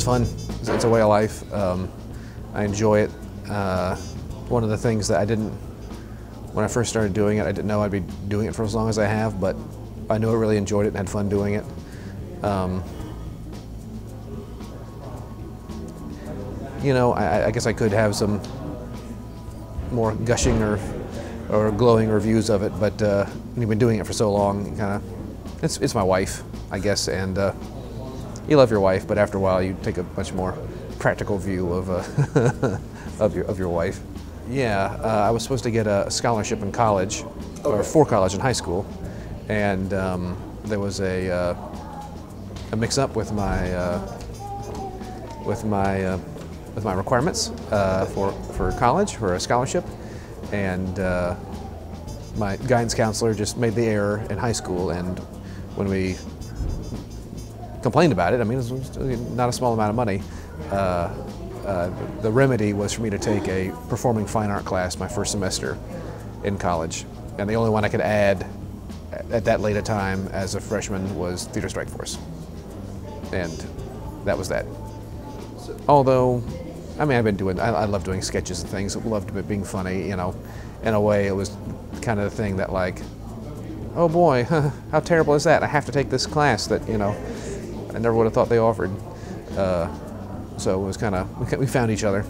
It's fun. It's, a way of life. Um, I enjoy it. Uh, one of the things that I didn't, when I first started doing it, I didn't know I'd be doing it for as long as I have, but I knew I really enjoyed it and had fun doing it. Um, you know, I, I guess I could have some more gushing or, or glowing reviews of it, but uh, you've been doing it for so long, kind of, it's, it's my wife, I guess, and uh, you love your wife, but after a while you take a much more practical view of, uh, of, your, of your wife. Yeah, uh, I was supposed to get a scholarship in college, or for college in high school, and um, there was a, uh, a mix-up with my uh, with my uh, with my requirements uh, for for college for a scholarship, and uh, my guidance counselor just made the error in high school, and when we complained about it, I mean, it was not a small amount of money. Uh, uh, the remedy was for me to take a performing fine art class my first semester in college, and the only one I could add at that late a time as a freshman was Theater Strike Force, and that was that. Although, I mean, I've been doing, I, I love doing sketches and things, loved being funny, you know. In a way, it was kind of the thing that, like, oh boy, how terrible is that? I have to take this class that, you know, I never would have thought they offered. Uh, so it was kind of, we found each other.